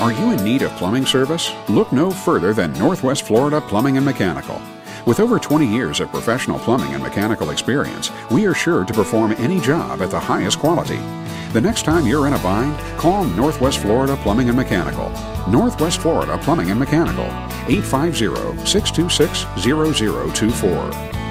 Are you in need of plumbing service? Look no further than Northwest Florida Plumbing and Mechanical. With over 20 years of professional plumbing and mechanical experience, we are sure to perform any job at the highest quality. The next time you're in a bind, call Northwest Florida Plumbing and Mechanical. Northwest Florida Plumbing and Mechanical, 850 626 0024.